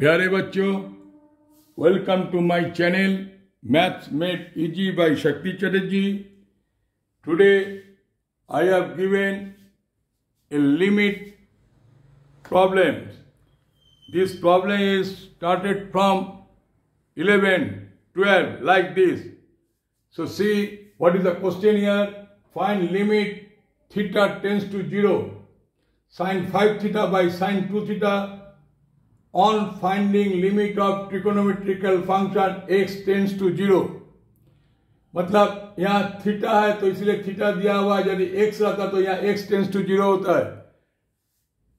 प्यारे बच्चों welcome to my channel maths made easy by Shakti Chatterjee today I have given a limit problem this problem is started from 11 12 like this so see what is the question here find limit theta tends to 0 sine 5 theta by sine 2 theta On finding limit of trigonometrical function x tends to 0 मतलब यहाँ theta है तो इसलिए theta दिया हुआ है। यदि x रहता तो यहाँ एक्स टेंस टू ज़ीरो होता है।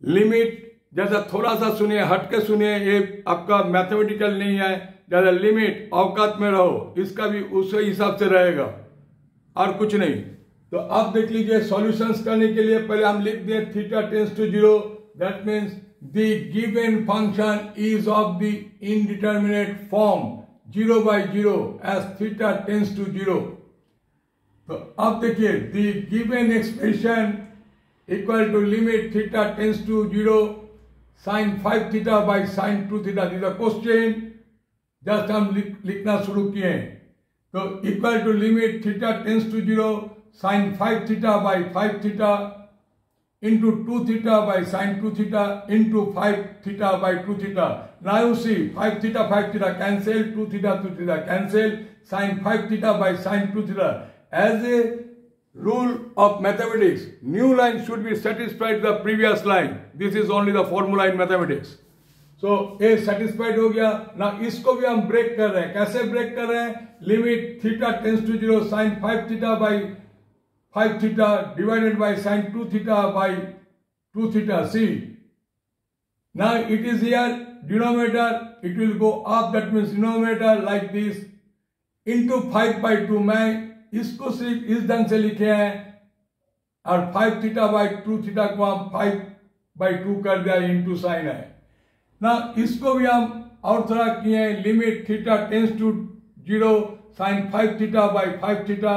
लिमिट जैसा थोड़ा सा सुनिए, हटके सुनिए, ये आपका मैथमेटिकल नहीं है। ज़्यादा लिमिट अवकात में रहो, इसका भी उसी हिसाब से रहेगा, और कुछ नहीं। तो अब देख लीजिए सॉल्यूशंस करने के लिए पहले हम लिख दिए theta tends to zero that means the given function is of the indeterminate form zero by zero as theta tends to zero तो अब देखिए the given expression equal to limit theta tends to zero sine five theta by sine two theta this question just हम लिख, लिखना शुरू किए तो equal to limit theta tends to zero sine five theta by five theta Into 2 theta by sine 2 theta into 5 theta by 2 theta. Now you see 5 theta 5 theta cancel 2 theta 2 theta cancel sine 5 theta by sine 2 theta. As a rule of mathematics, new line should be satisfied the previous line. This is only the formula in mathematics. So A satisfied हो गया ना इसको भी हम break कर रहे हैं कैसे ब्रेक कर रहे हैं limit theta tends to zero sine five theta by 5 theta divided by sine 2 theta by 2 theta. See, now it is here denominator, it will go up that means denominator like this into 5 by 2 मैं इसको सिर्फ़ इस ढंग से लिखे हैं और 5 theta by 2 theta को हम 5 बाई 2 कर दिया इंटू साइन है ना इसको भी हम और थोड़ा किए limit theta tends to zero sine 5 theta by 5 theta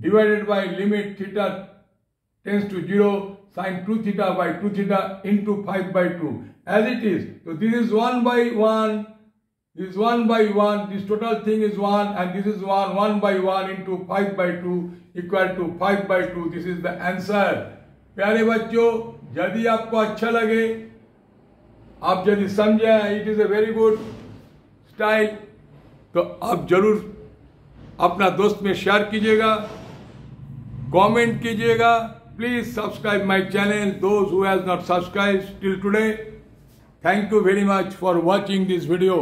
divided by limit theta tends to 0 sine 2 theta by 2 theta into 5 by 2 as it is. So this is 1 by 1, this is 1 by 1, this total thing is 1 and this is 1, 1 by 1 into 5 by 2 equal to 5 by 2. This is the answer. प्यारे बच्चों यदि आपको अच्छा लगे आप यदि समझे it is a very good style तो आप ज़रूर अपना दोस्त में शेयर कीजिएगा कमेंट कीजिएगा। Please subscribe my channel those who has not subscribe till today thank you very much for watching this video